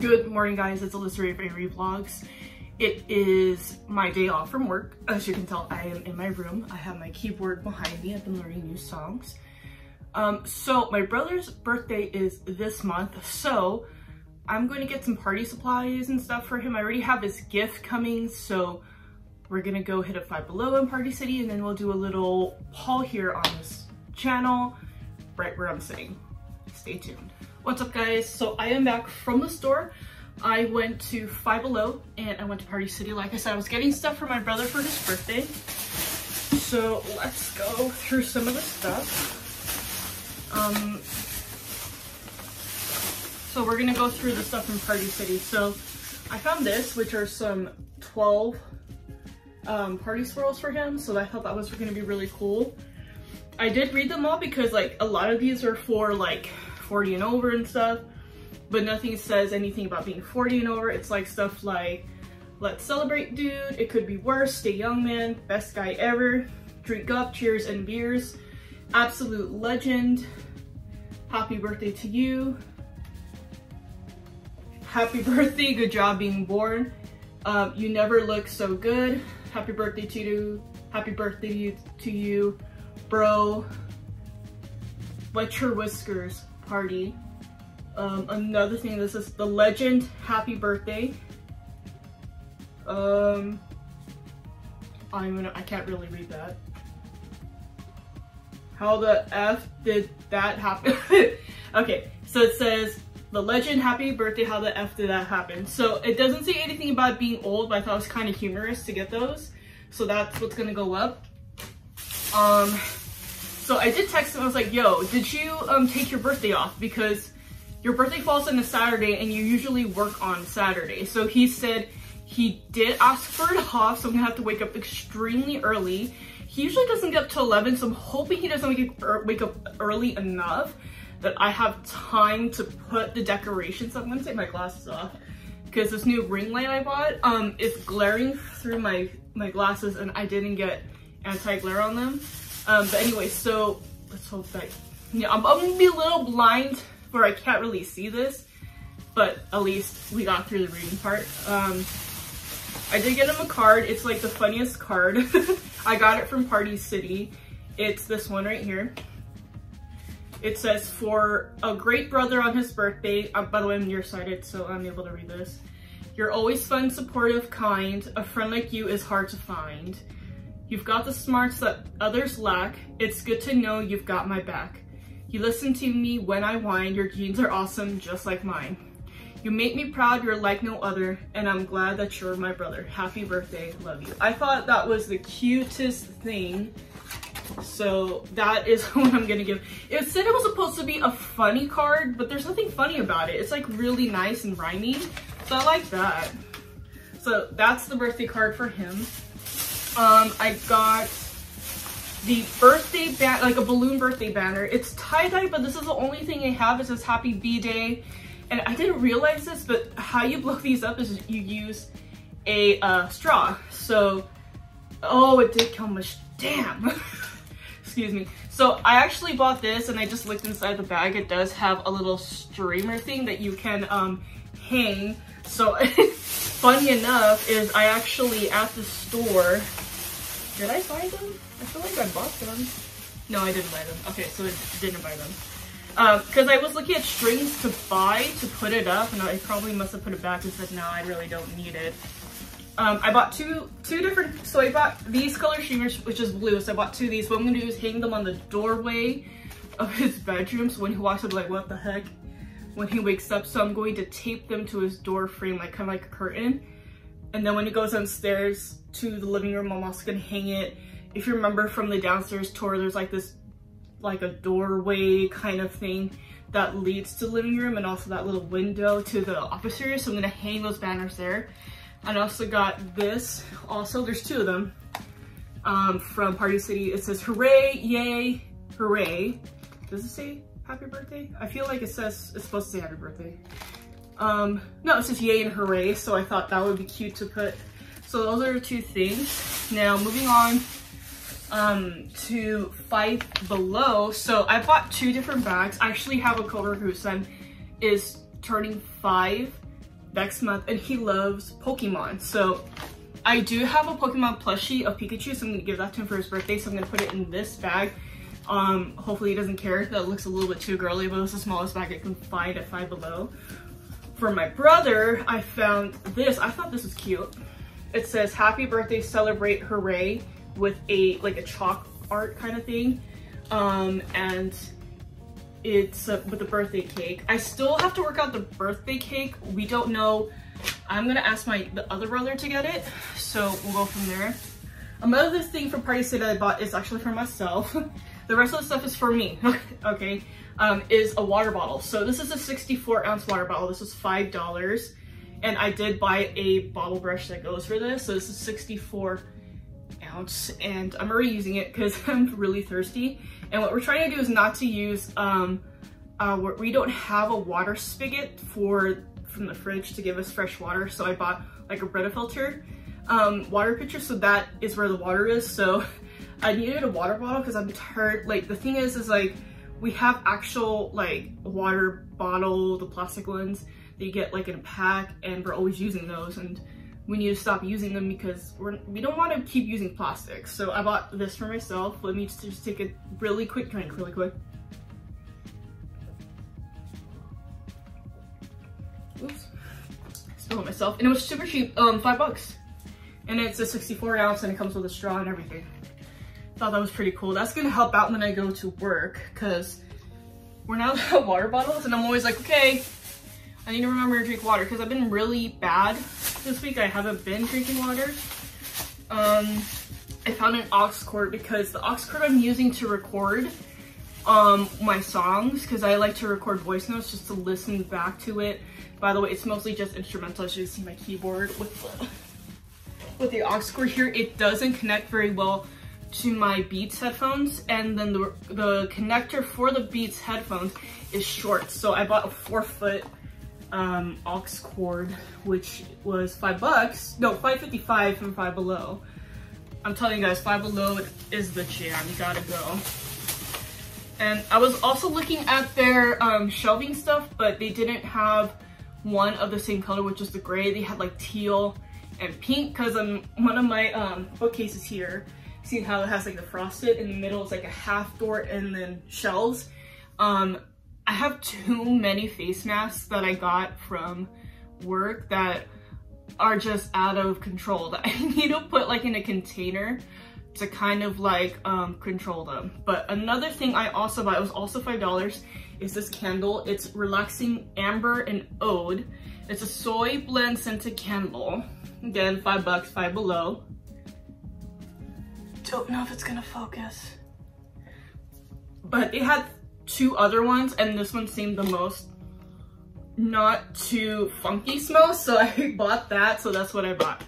Good morning guys, it's of Avery Vlogs. It is my day off from work. As you can tell, I am in my room. I have my keyboard behind me. I've been learning new songs. Um, so my brother's birthday is this month, so I'm going to get some party supplies and stuff for him. I already have his gift coming, so we're gonna go hit a Five Below in Party City and then we'll do a little haul here on this channel, right where I'm sitting. Stay tuned. What's up guys? So I am back from the store. I went to Five Below and I went to Party City. Like I said, I was getting stuff for my brother for his birthday. So let's go through some of the stuff. Um, so we're gonna go through the stuff from Party City. So I found this, which are some 12 um, party swirls for him. So I thought that was gonna be really cool. I did read them all because like a lot of these are for like 40 and over and stuff, but nothing says anything about being 40 and over. It's like stuff like, let's celebrate dude, it could be worse, stay young man, best guy ever, drink up, cheers and beers, absolute legend, happy birthday to you, happy birthday, good job being born, um, you never look so good, happy birthday to you, happy birthday to you, bro, wet your whiskers, party. Um, another thing, this is the legend happy birthday. Um, I'm gonna, I can't really read that. How the F did that happen? okay, so it says, the legend happy birthday, how the F did that happen? So it doesn't say anything about being old, but I thought it was kind of humorous to get those. So that's what's gonna go up. Um, so I did text him, I was like, yo, did you um, take your birthday off? Because your birthday falls on a Saturday and you usually work on Saturday. So he said he did ask for it off, so I'm gonna have to wake up extremely early. He usually doesn't get up till 11, so I'm hoping he doesn't wake, er, wake up early enough that I have time to put the decorations. I'm gonna take my glasses off because this new ring light I bought um, is glaring through my, my glasses and I didn't get anti-glare on them. Um, but anyway, so let's hope that, yeah, I'm, I'm, gonna be a little blind where I can't really see this, but at least we got through the reading part. Um, I did get him a card. It's like the funniest card. I got it from Party City. It's this one right here. It says, for a great brother on his birthday, uh, by the way, I'm nearsighted, so I'm able to read this. You're always fun, supportive, kind. A friend like you is hard to find. You've got the smarts that others lack. It's good to know you've got my back. You listen to me when I whine. Your jeans are awesome, just like mine. You make me proud, you're like no other, and I'm glad that you're my brother. Happy birthday, love you. I thought that was the cutest thing. So that is what I'm gonna give. It said it was supposed to be a funny card, but there's nothing funny about it. It's like really nice and rhyming. So I like that. So that's the birthday card for him. Um, I got the birthday banner, like a balloon birthday banner. It's tie-dye, but this is the only thing I have. It says happy B-day. And I didn't realize this, but how you blow these up is you use a uh, straw. So, oh, it did come with, damn. Excuse me. So I actually bought this and I just looked inside the bag. It does have a little streamer thing that you can um, hang. So funny enough is I actually at the store did I buy them? I feel like I bought them. No, I didn't buy them. Okay, so I didn't buy them. Because um, I was looking at strings to buy to put it up, and I probably must have put it back and said, no, I really don't need it. Um, I bought two two different, so I bought these color streamers, which is blue, so I bought two of these. What I'm to do is hang them on the doorway of his bedroom, so when he walks up, like, what the heck? When he wakes up, so I'm going to tape them to his door frame, like kind of like a curtain. And then when he goes downstairs to the living room, I'm also gonna hang it. If you remember from the downstairs tour, there's like this, like a doorway kind of thing that leads to the living room and also that little window to the office area. So I'm gonna hang those banners there. I also got this, also there's two of them um, from Party City. It says hooray, yay, hooray. Does it say happy birthday? I feel like it says, it's supposed to say happy birthday. Um, no, it says yay and hooray, so I thought that would be cute to put. So those are two things. Now moving on um, to Five Below. So I bought two different bags. I actually have a coworker whose son is turning five next month and he loves Pokemon. So I do have a Pokemon plushie of Pikachu, so I'm gonna give that to him for his birthday. So I'm gonna put it in this bag. Um, hopefully he doesn't care. That it looks a little bit too girly, but it's the smallest bag I can find at Five Below. For my brother, I found this. I thought this was cute. It says, happy birthday, celebrate, hooray, with a, like a chalk art kind of thing. Um, and it's uh, with the birthday cake. I still have to work out the birthday cake. We don't know. I'm gonna ask my the other brother to get it, so we'll go from there. Another thing from Party City that I bought is actually for myself. the rest of the stuff is for me, okay? Um, is a water bottle. So this is a 64 ounce water bottle. This was $5. And I did buy a bottle brush that goes for this. So this is 64 and I'm already using it because I'm really thirsty. And what we're trying to do is not to use, um, uh, we don't have a water spigot for from the fridge to give us fresh water. So I bought like a Brita filter um, water pitcher. So that is where the water is. So I needed a water bottle because I'm tired. Like the thing is, is like we have actual like water bottle, the plastic ones that you get like in a pack and we're always using those. And we need to stop using them because we're, we don't want to keep using plastic. So I bought this for myself. Let me just take a really quick drink, really quick. Oops, spilled myself. And it was super cheap, um, five bucks. And it's a 64 ounce and it comes with a straw and everything. Thought that was pretty cool. That's gonna help out when I go to work because we're now water bottles and I'm always like, okay, I need to remember to drink water because I've been really bad this week. I haven't been drinking water. Um, I found an aux cord because the aux cord I'm using to record um, my songs because I like to record voice notes just to listen back to it. By the way, it's mostly just instrumental as you see my keyboard with the, with the aux cord here. It doesn't connect very well to my Beats headphones and then the, the connector for the Beats headphones is short. So I bought a four foot um, aux cord, which was five bucks. No, 5.55 from Five Below. I'm telling you guys, Five Below is the jam. You gotta go. And I was also looking at their um, shelving stuff, but they didn't have one of the same color, which is the gray. They had like teal and pink, because um, one of my um, bookcases here, see how it has like the frosted in the middle, it's like a half door and then shelves. Um, I have too many face masks that I got from work that are just out of control that I need to put like in a container to kind of like um, control them. But another thing I also bought, it was also $5, is this candle. It's Relaxing Amber and Oud. It's a soy blend scented candle. Again, five bucks, five below. Don't know if it's gonna focus. But it had two other ones and this one seemed the most not too funky smell so I bought that so that's what I bought.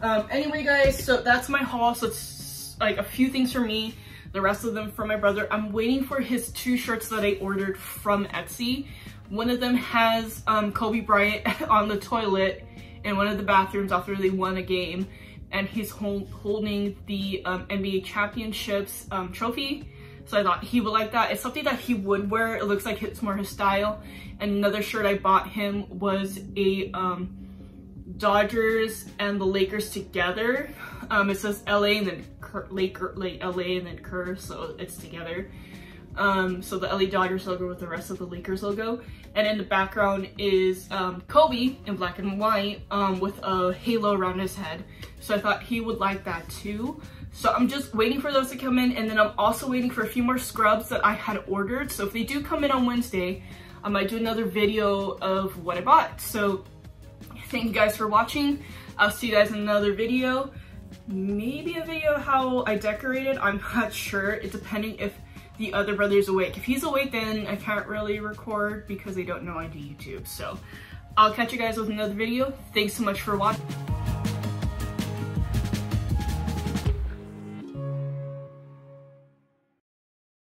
Um, anyway guys so that's my haul so it's like a few things for me the rest of them for my brother. I'm waiting for his two shirts that I ordered from Etsy. One of them has um, Kobe Bryant on the toilet in one of the bathrooms after they won a game and he's hold holding the um, NBA championships um, trophy so I thought he would like that. It's something that he would wear. It looks like it's more his style. And another shirt I bought him was a um, Dodgers and the Lakers together. Um, it says LA and then Cur Laker, like LA and then Kerr, so it's together. Um, so the LA Dodgers logo with the rest of the Lakers logo. And in the background is um, Kobe in black and white um, with a halo around his head. So I thought he would like that too. So I'm just waiting for those to come in and then I'm also waiting for a few more scrubs that I had ordered. So if they do come in on Wednesday, I might do another video of what I bought. So thank you guys for watching. I'll see you guys in another video. Maybe a video how I decorated. I'm not sure. It's depending if the other brother's awake. If he's awake, then I can't really record because they don't know I do YouTube. So I'll catch you guys with another video. Thanks so much for watching.